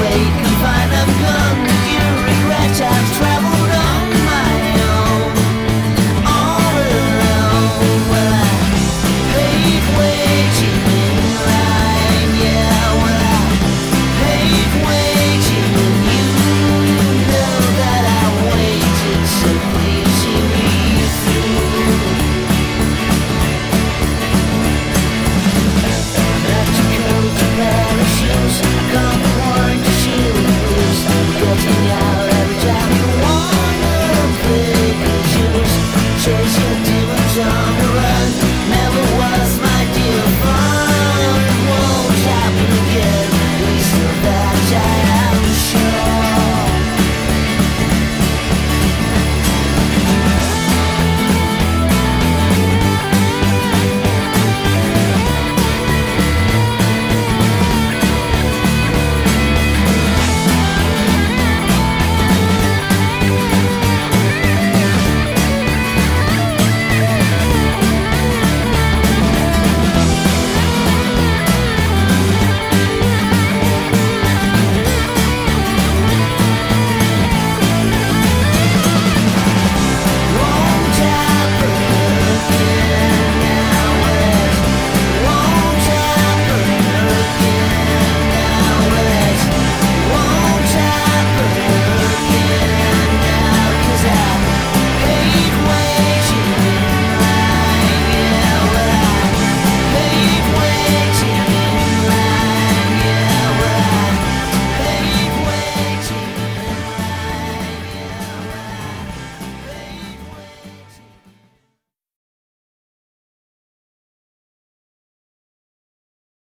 wake